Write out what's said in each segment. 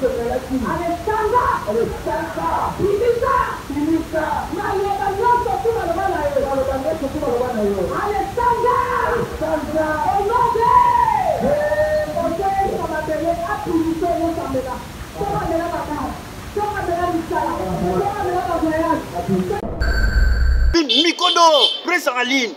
semelaki amesanga amesanga bimisa bimisa maloba nyonso tu maloba na yo maloba nyonso tu maloba na yo amesanga amesanga olode ozoyesa mabele apuliso yosambela tomamela bakar tomamela misala tomamela bavoyage mikondo presse en ligne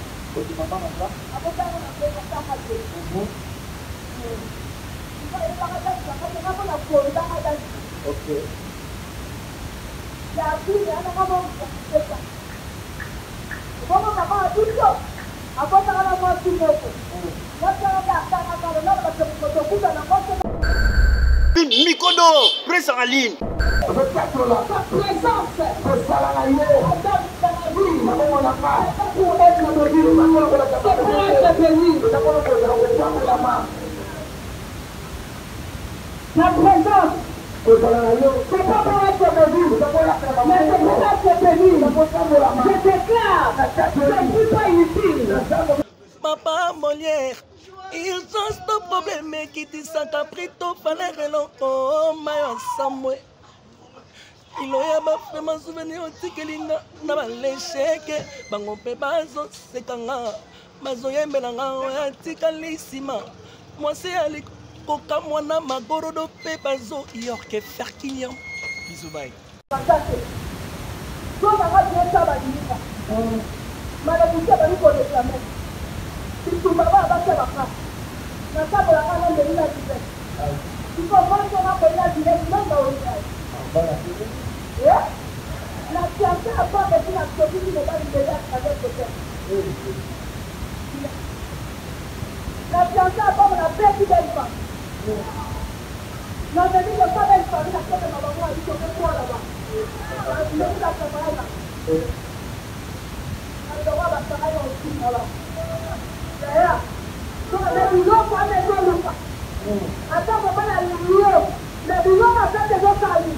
okimama na nga Okay. ya pili ana kama mtakatifu kama kama tuko apata kama watu wako watu wanataka kama na watu kutokuta na kote mikono presse en ligne présence La présence c'est pas pour être béni, mais c'est pour être béni. Je déclare, je ne suis pas inutile. Papa Molière, ils ont ce problème qui dit ça qu'après tout, fallait reloncer, mais ensemble. iloya bafe masuveni otikeli nga na balesheke bango mpe bazoseka nga bazoyembela nga oya tikali nsima mwasi alikoka mwana magorodo mpe bazoyorke ferkinian bizubai malamusi abali kodesame bitumba baa batya baka nasabolaka nandeli na direct ikomonzonga koyela direct nanga oyiai Eh? La fiancée a pas vécu la copine qui n'est pas libérée à travers le père. La fiancée a pas la paix qui belle femme. Non, mais je pas belle femme, la femme de ma maman a dit que je toi là-bas. Je me suis la camarade là. Je dois la camarade aussi là-bas. D'ailleurs, donc les boulons, quoi, mais non, non, pas. Attends, maman, la lumière. Les boulons, ma femme, des autres amis.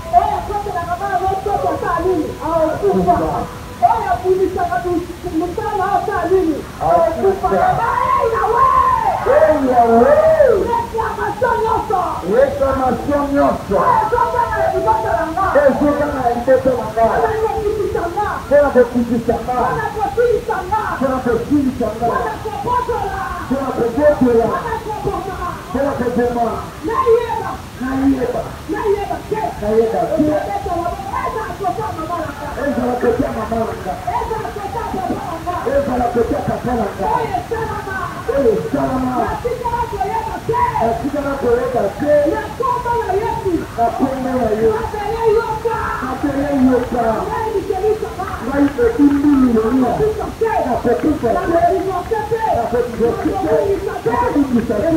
oyo akotelaka bana bosoko ata nini aokufa oyo abulisaka mosala ata nini aokufa yawe yawe reklamation nyonso reklamation nyonso ezonga na libota na nga ezonga na libota na nga mpona kokitisa nga mpona kokitisa nga mpona kosilisa nga mpona kosilisa nga mpona kobotola mpona kobotola mpona koboma na ye nayeba nayeba te nayeba te ezala kotia mama nanga ezala kotia mama nanga ezala kotia papa nanga ezala kotia papa nanga oyo esalama oyo esalama natikala koyeba te natikala koyeba te nakomba nayebi nakomba nayebi mabele yoka mabele yoka ngai mikelisama ngai ekimbi milonga nakokisa te nakodivorce te nakodivorice te nakodivisa te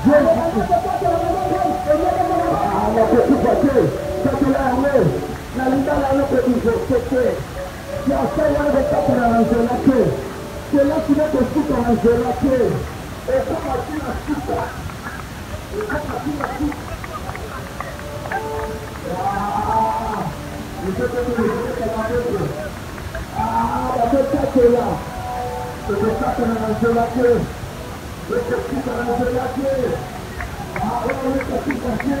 Jésus-Christ amakoki pate tokela yango na libala nokoivoke te yasai wana kokatana na nzela te kelasi no kosuka na nzela te okomaki na suka okomaki na suka bakokatela okokatana na nzela te okosuka na nzela te aoekosukate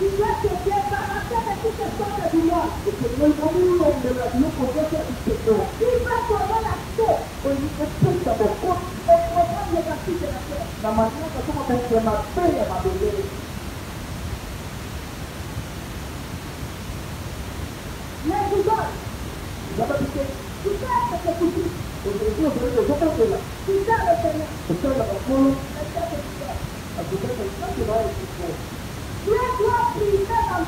Kita ada tanya, kita ada kalau, kita ada, kita ada, kita ada,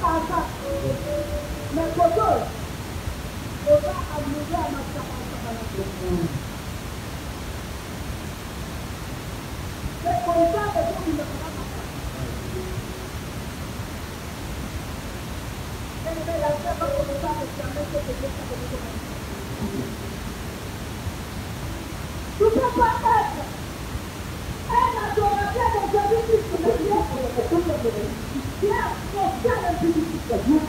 casa na that you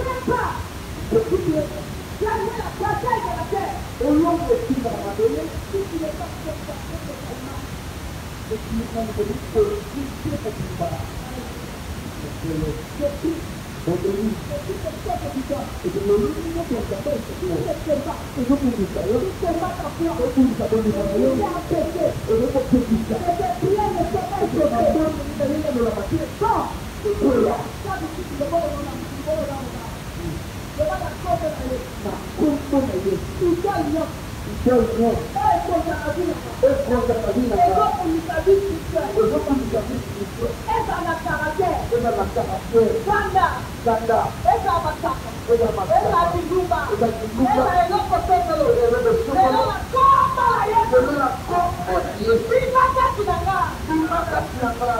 prépare ce tu gagner la bataille de la terre au nom de m'a donné, ce n'est pas fait tu de Ce qui nous que Dieu pas. pas tu pas c'est pas peu Et plus ça. ne pas pas c'est pour Ça, que bakobona na ye bakombo na ye ita nyonso ekonza kabina ezokomisa bisu eza na caractère eza na caractère zanda zanda eza makaka eza bingumba eza eloko sokolo lelo na kombo na ye bima kati na nga bima kati na nga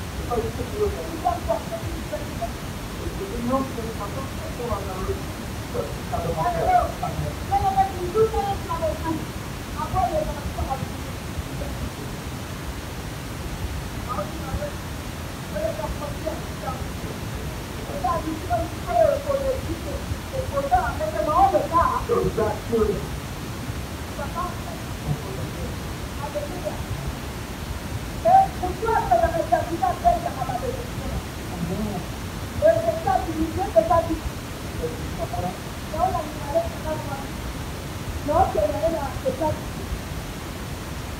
na okende ye na etati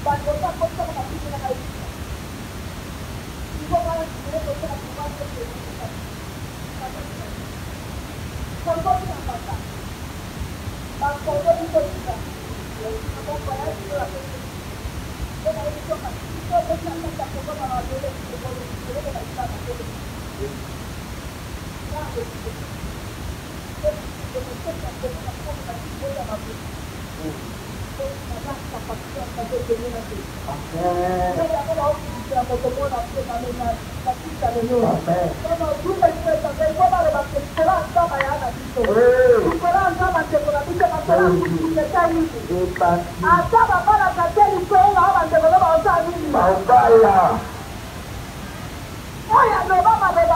bato bakosaka na biso na baisa ivo bana tikele kosala kubaoe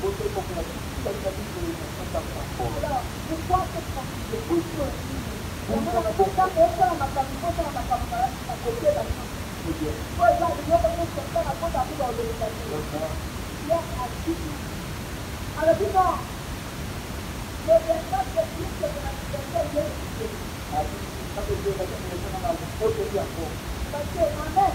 beauté populative, ça veut dire que les personnes Pourquoi cette quantité Pourquoi Alors, dis-moi, le résultat technique de la situation est Parce que, en fait,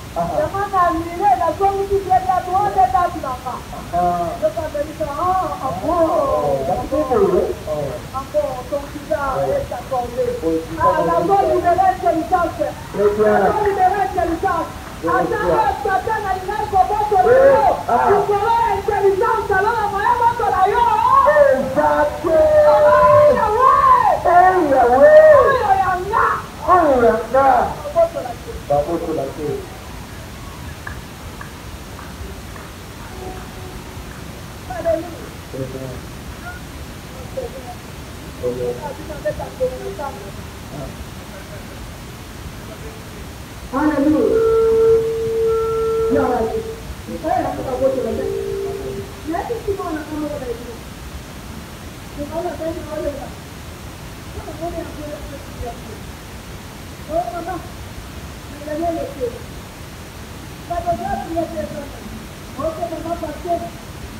Jama na lire na tongi ti bia bia bo de da na ka. Yo ka be ni ka ah apo. Apo. Apo tongi da e ta tongi. Ah la bo ni de la intelligence. La bo ni de la intelligence. Ata ba ta ta na ni na ko bo to ni. Ku ko la intelligence la la ma ma to la yo. Exactly. Oh yeah way. Oh yeah way. Oh yeah na. Oh yeah na. Ba bo to la ke. Ba bo to la ke. Hallelujah. Now, like, you say that's what I want you to say. Let me see more on the camera that I do. You know, I'm going to go to the house. I'm going to go to the house. Oh, mama. I'm going to go to the house. But I'm going to go to the house. Okay, mama, but I'm going to go to the house.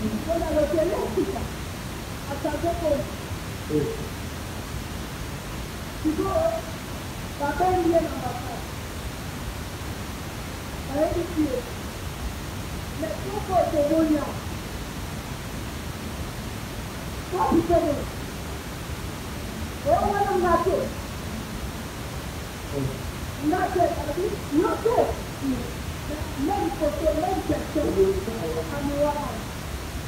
con la energía eléctrica hasta qué punto si vos papel bien amasado para el pie le pongo el demonio casi todo o bueno nace nace para ti no sé no importa la intención anual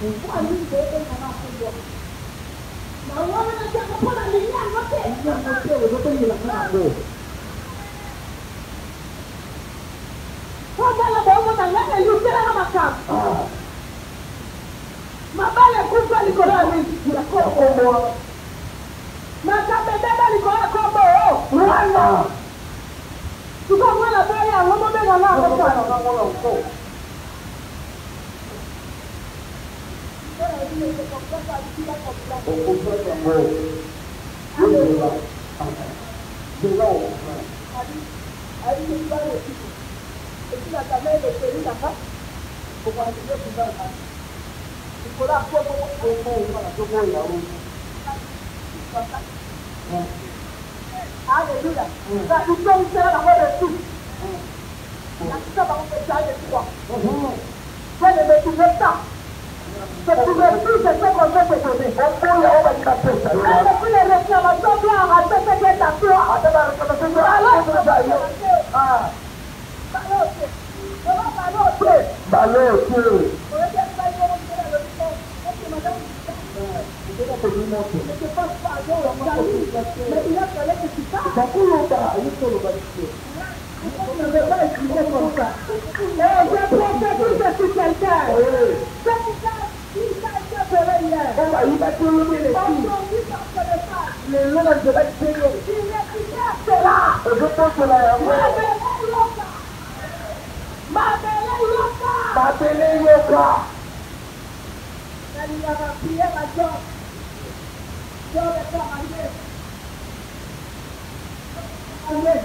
Pourquoi lui, il était vraiment plus bon Ma uomo non siamo ancora lì, hanno chiesto! Non hanno chiesto, dopo gli lasciamo! Quando la uomo non è lì, se l'hanno mancato! Ma vale di corali, la corpo! Ma di corali, come? àwọn ọmọdé wọn náà fẹ́ sọ̀rọ̀. Òkú fẹ́ràn mọ́ ọ̀ Ça ne me touche pas. C'est couverture, c'est ce qu'on veut te donner. Avec une réclamation, tu as raté ce qui est ta foi. Balote. Mais il a fallu que tu parles. ne vais pas expliquer comme ça. Et je prophétise sur quelqu'un. Quelqu'un qui t'a fait hier. Il va te lever les filles. Le nom de la Il est efficace là. Je pense que là, M'appelez Yoka. M'appelez Yoka. Elle a prié ma job. Dieu le fait marier. Amen.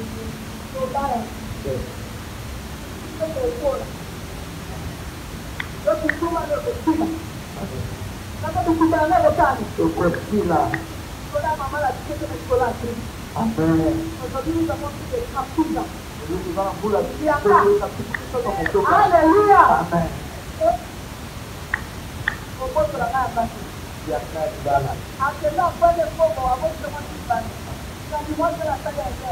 okotila aleluya okotola na basi akenda kwende kokowa kotemwa kibani kandimwasela sala ete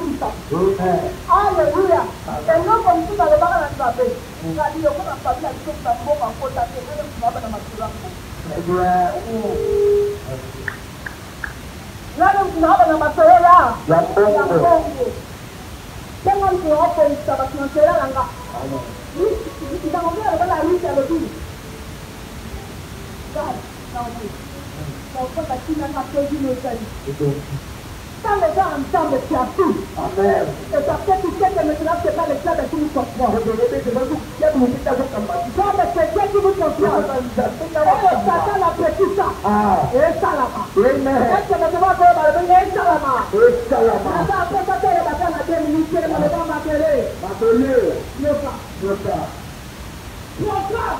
computer. Alléluia. Eloko mosusu alobaka na nzabe kali lokola fabile akitokisa mboka kota te ene kumaba na makolo yango. nani mtunaaba na masolela ya bongo ntango mtuna opolisa bato na nsolela nanga ntango mpe alokola alisi alobi ngai naokotakinanga tozinoetali Quand les gens entendent, tout. Amen. Et que tu sais que maintenant, ce n'est pas les gens qui nous comprennent. Comme c'est Dieu qui nous comprend. Et Satan a ça. Et ça là-bas. Amen. Et que maintenant, vous allez venir, et ça là-bas. Et ça là-bas. Et ça, après, ça, c'est le la dernière minute, c'est ma télé. Ma télé. Ne pas. Ne pas.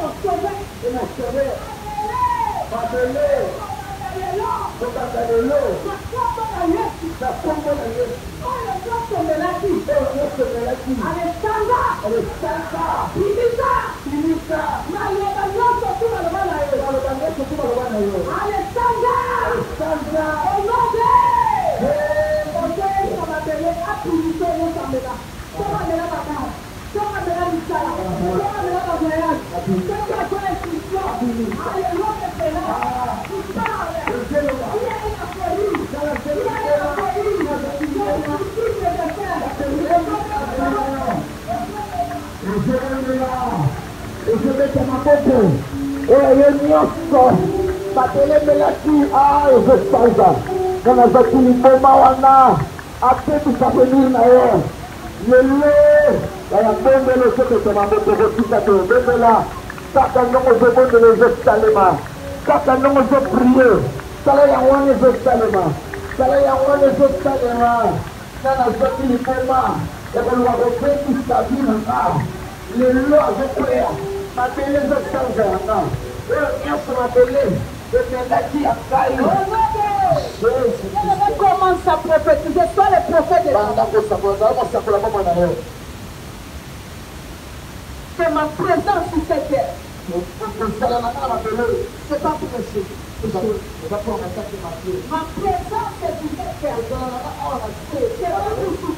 mon sauveur et mon sauveur. Appelez. Donc appelez-le. La combo la Yesu. alesanda alesanda bimisa bimisa na loba nyonso tuna loba na yo na loba nyonso tuna loba na yo alesanda alesanda onobe kobeta maboko oyo ye nyonso batelemelaki ayo ah, zosanza nga nazwaki liboma wana apebisa venir na ye lelo yaya bondela ozobeta maboko okotika te obembela kaka ndongo ozobondela ezosalema kaka ndongo ozoprie sala yango wana ezosalema sala yango wana ezosalema nga nazwaki liboma ekoluka kobebisa bino nga lelo azokweya mabele ezosanza yanga oyo nyonso mabele ememaki ya ngai commence à prophétiser, sois le prophète de Dieu. C'est ma présence sur cette terre. C'est pas pour monsieur. Ma présence est sur cette terre. Oh, C'est pas pour souffrir.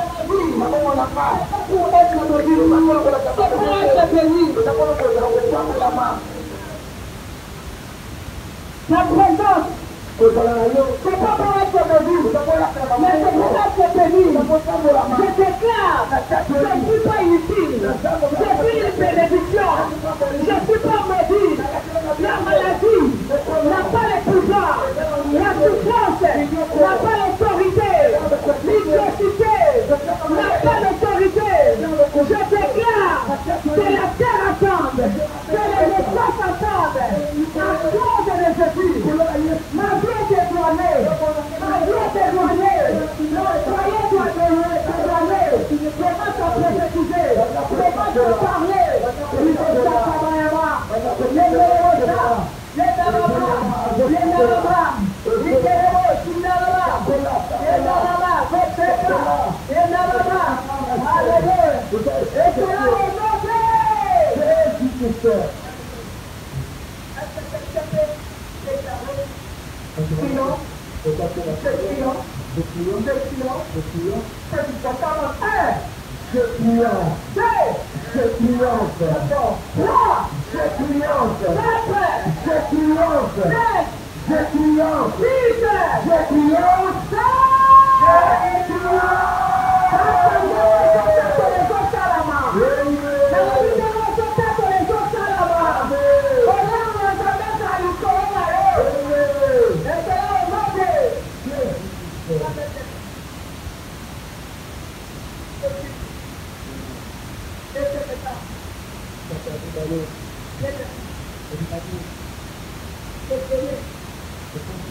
La présence, c'est pas pour être béni, mais c'est pour être béni. Je déclare, je ne suis pas inutile, je suis une bénédiction, je ne suis pas vie, La maladie n'a pas le pouvoir, la souffrance n'a pas le temps. C'est la terre attende. Que les à attendent. à cause de Jésus. Malgré Ma douanés. Malgré tes douanés. Le foyer doit te douaner. Comment t'en ne pas de parler. Il faut pas ça travaille. Les mélodas. Les mélodas. Les mélodas. ser. Respirons, respirons, respirons, respirons, c'est important à faire. Je triomphe, je triomphe, trois, je triomphe, quatre, je triomphe, je triomphe, je triomphe,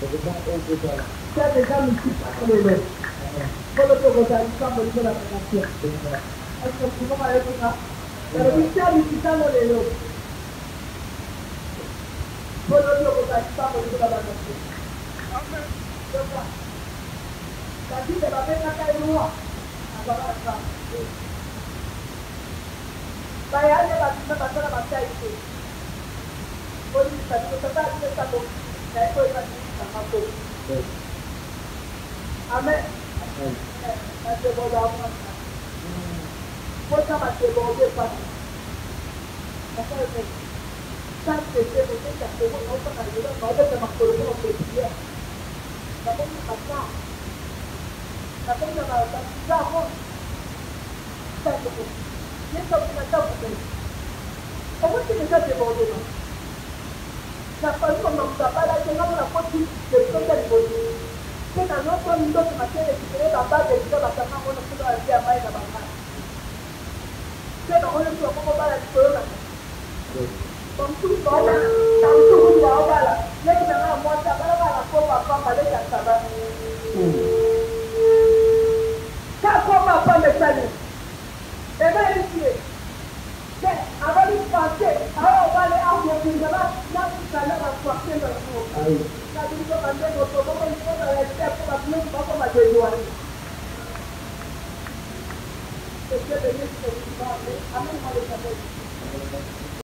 ça déjà ne suit pas comme les autres. Kalau tu kau tak bisa beri berat dengan dia. Asal tu kau malah kau tak. Kalau bisa bisa kau lelo. Kalau tu kau tak bisa beri berat dengan dia. Amin. Coba. Tadi dah bapak nak kau dua. Apa apa. Bayar dia bagi kita baca baca itu. Kalau kita kita tak kita tak boleh. Saya boleh Amen. Masebo da wọn ta. Bóta masebo ọgbẹ́ pàtó. Ọ̀sán ẹ̀fẹ̀. Sáà tètè mo tètè àtẹ̀wé náà ọ̀sán àgbẹ̀ náà ọ̀dọ̀ tẹ̀ máa kọ̀rọ̀ náà pẹ̀lú díẹ̀. Bàbá mi kàtà. Bàbá mi kàtà ọ̀sán ti dá àwọn. Sáà tètè. Yẹ́n sọ̀rọ̀ mi náà sáà bùkẹ́. Ọwọ́ tí mi sáà tètè ọ̀dọ̀ náà. nakomi komamutu abalaki ngai nakoti lependa libosi mpe nanokoni ndoto makelekikele bababelika bakanga mona kuna batia mai na bangai mpe bangoni toko kobala likolo na bamtuli baobalamtuli baobala leki nanga ya mwasi abalabala kopapamba leki asaba kakopapamba esali eba elisie te avali pase ayo obale amokinga nakutala bakwartier na yango nabiliko bandeko toboko liposa ya te po bakumeku bako badedoane Thank you.